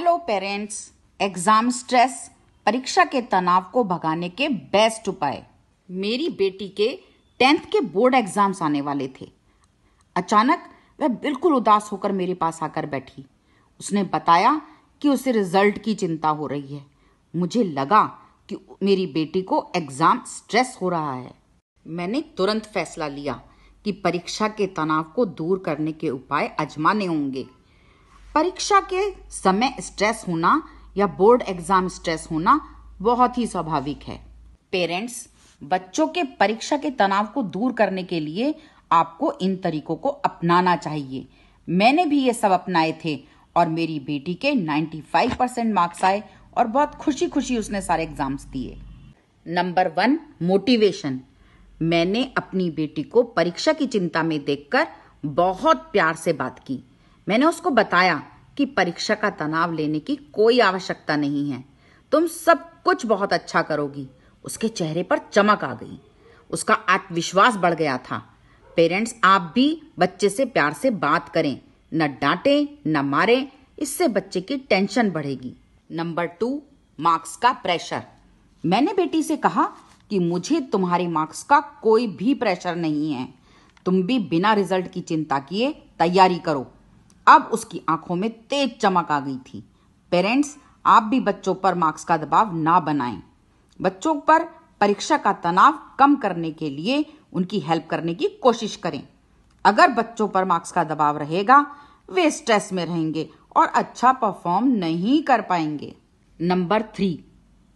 Hello parents exam stress परीक्षा के तनाव को भगाने के बेस्ट उपाय। मेरी बेटी के टेंथ के बोर्ड एग्ज़ाम्स आने वाले थे। अचानक वह बिल्कुल उदास होकर मेरे पास आकर बैठी। उसने बताया कि उसे रिज़ल्ट की चिंता हो रही है। मुझे लगा कि मेरी बेटी को एग्ज़ाम स्ट्रेस हो रहा है। मैंने तुरंत फैसला लिया कि परीक्षा के तनाव को दूर करने के उपाय अजमाने होंगे। परीक्षा के समय स्ट्रेस होना या बोर्ड एग्ज़ाम स्ट्रेस होना बहुत ही स्वाभाविक है। पेरेंट्स बच्चों के परीक्षा के तनाव को दूर करने के लिए आपको इन तरीकों को अपनाना चाहिए। मैंने भी ये सब अपनाए थे और मेरी बेटी के 95 परसेंट मार्क्स आए और बहुत खुशी खुशी उसने सारे एग्ज़ाम्स दिए। नंबर वन मोटिवेशन मैंने अपनी बेटी को परीक्षा की चिंता में देखकर बहुत प्यार से बात की। मैंने उसको बताया कि परीक्षा का तनाव लेने की कोई आवश्यकता नहीं है। तुम सब कुछ बहुत अच्छा करोगी। उसके चेहरे पर चमक आ गई। उसका आत्मविश्वास बढ़ गया था। पेरेंट्स, आप भी बच्चे से प्यार से बात करें। न डांटे, न मारे। इससे बच्चे की टेंशन बढ़ेगी। नंबर टू, मार्क्स का प्रेशर। मैंने बेटी से कहा कि मुझे तुम्हारे मार्क्स का कोई भी प्रेशर नहीं है। तुम भी बिना रिज़ल्ट की चिंता किए तैयारी करो। अब उसकी आँखों में तेज चमक आ गई थी। पेरेंट्स, आप भी बच्चों पर मार्क्स का दबाव ना बनाएँ। बच्चों पर परीक्षा का तनाव कम करने के लिए उनकी हेल्प करने की कोशिश करें। अगर बच्चों पर मार्क्स का दबाव रहेगा, वे स्ट्रेस में रहेंगे और अच्छा परफॉर्म नहीं कर पाएँगे। नंबर थ्री,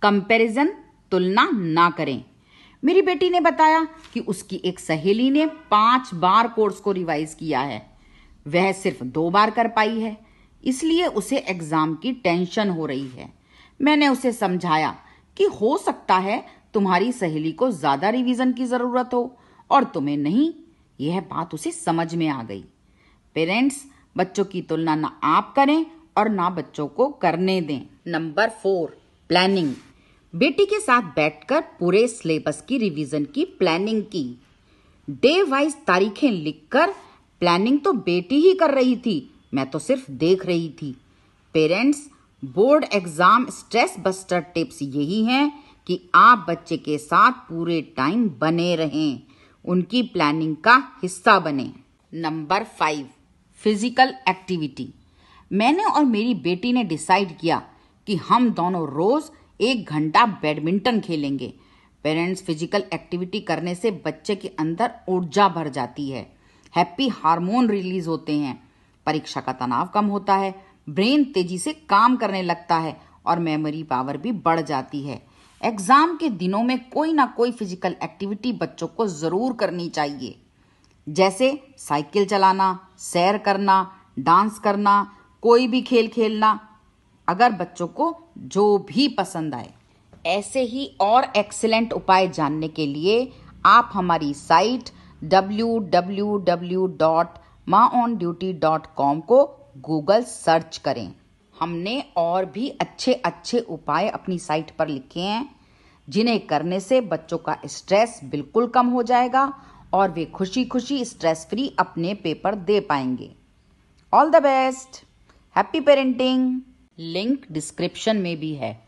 कंपैरिजन तुलना ना करें। मेरी बेटी ने बताया कि उसकी एक सहेली ने पाँच बार कोर्स को रिवाइज किया है। वह सिर्फ़ दो बार कर पाई है, इसलिए उसे एग्ज़ाम की टेंशन हो रही है। मैंने उसे समझाया कि हो सकता है तुम्हारी सहेली को ज़्यादा रिवीजन की ज़रूरत हो और तुम्हें नहीं, यह बात उसे समझ में आ गई। पेरेंट्स, बच्चों की तुलना ना आप करें और ना बच्चों को करने दें। Number four, planning. बेटी के साथ बैठकर पूरे सिलेबस की रिवीजन की प्लानिंग की। डे वाइज तारीखें लिखकर प्लानिंग तो बेटी ही कर रही थी। मैं तो सिर्फ़ देख रही थी। Parents board exam stress buster tips यही हैं कि आप बच्चे के साथ पूरे टाइम बने रहें। उनकी प्लानिंग का हिस्सा बने। नंबर फाइव फ़िज़िकल एक्टिविटी मैंने और मेरी बेटी ने डिसाइड किया कि हम दोनों रोज एक घंटा बैडमिंटन खेलेंगे। पेरेंट्स फ़िज़िकल एक्टिविटी करने से बच्चे के अंदर ऊर्जा भर जाती है। हैप्पी हार्मोन रिलीज़ होते हैं। परीक्षा का तनाव कम होता है, ब्रेन तेज़ी से काम करने लगता है और मेमोरी पावर भी बढ़ जाती है। एग्ज़ाम के दिनों में कोई ना कोई फ़िज़िकल एक्टिविटी बच्चों को ज़रूर करनी चाहिए। जैसे साइकिल चलाना, सैर करना, डांस करना, कोई भी खेल खेलना, अगर बच्चों को जो भी पसंद आए। ऐसे ही और एक्सीलेंट उपाय जानने के लिए आप हमारी साइट www.maonduty.com को गूगल सर्च करें। हमने और भी अच्छे अच्छे उपाय अपनी साइट पर लिखे हैं, जिन्हें करने से बच्चों का स्ट्रेस बिल्कुल कम हो जाएगा और वे खुशी खुशी स्ट्रेस फ्री अपने पेपर दे पाएँगे। All the best happy parenting link description में भी है।